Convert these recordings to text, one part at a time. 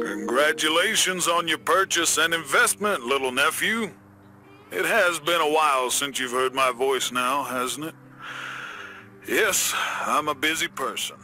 Congratulations on your purchase and investment, little nephew. It has been a while since you've heard my voice now, hasn't it? Yes, I'm a busy person.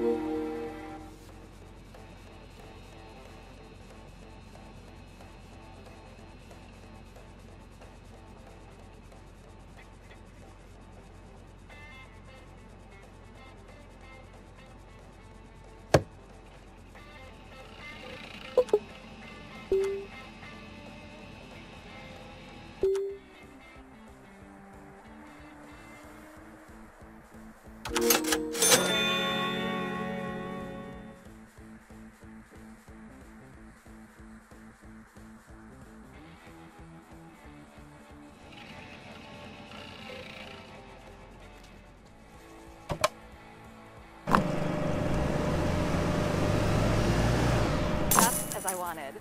Just I wanted.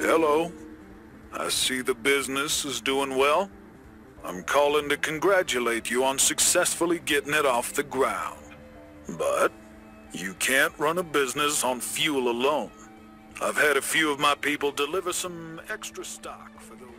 Hello. I see the business is doing well. I'm calling to congratulate you on successfully getting it off the ground. But you can't run a business on fuel alone. I've had a few of my people deliver some extra stock for those